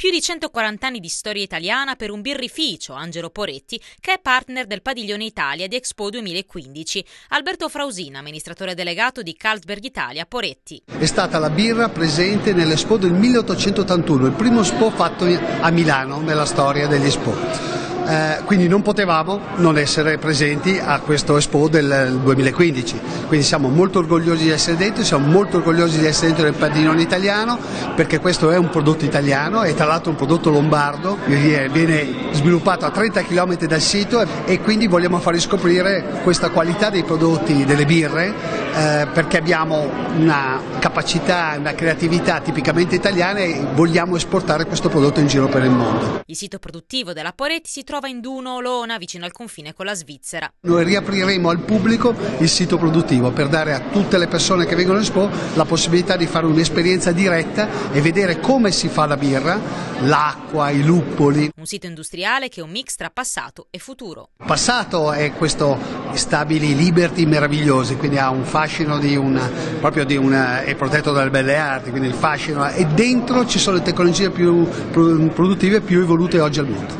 Più di 140 anni di storia italiana per un birrificio, Angelo Poretti, che è partner del Padiglione Italia di Expo 2015. Alberto Frausina, amministratore delegato di Carlsberg Italia, Poretti. È stata la birra presente nell'Expo del 1881, il primo Expo fatto a Milano nella storia degli Expo. Eh, quindi non potevamo non essere presenti a questo Expo del 2015, quindi siamo molto orgogliosi di essere dentro, siamo molto orgogliosi di essere dentro nel padiglione italiano perché questo è un prodotto italiano e tra l'altro un prodotto lombardo, viene sviluppato a 30 km dal sito e quindi vogliamo far riscoprire questa qualità dei prodotti, delle birre, eh, perché abbiamo una capacità, una creatività tipicamente italiana e vogliamo esportare questo prodotto in giro per il mondo. Il sito produttivo della Poretti si trova in Duno Olona, vicino al confine con la Svizzera. Noi riapriremo al pubblico il sito produttivo per dare a tutte le persone che vengono all'Expo la possibilità di fare un'esperienza diretta e vedere come si fa la birra, l'acqua, i luppoli. Un sito industriale che è un mix tra passato e futuro. Passato è questo stabili liberty meravigliosi, quindi ha un fascino di una, proprio di una, è protetto dalle belle arti, quindi il fascino e dentro ci sono le tecnologie più produttive più evolute oggi al mondo.